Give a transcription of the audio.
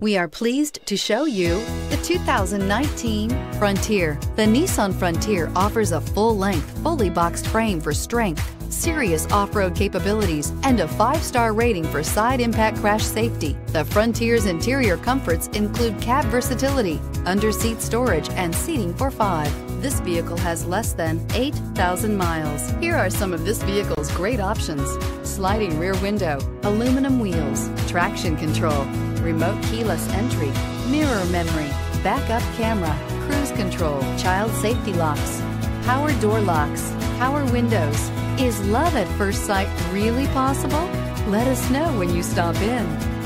We are pleased to show you the 2019 Frontier. The Nissan Frontier offers a full-length, fully boxed frame for strength, serious off-road capabilities, and a five-star rating for side impact crash safety. The Frontier's interior comforts include cab versatility, under-seat storage, and seating for five. This vehicle has less than 8,000 miles. Here are some of this vehicle's great options. Sliding rear window, aluminum wheels, traction control, remote keyless entry, mirror memory, backup camera, cruise control, child safety locks, power door locks, power windows. Is love at first sight really possible? Let us know when you stop in.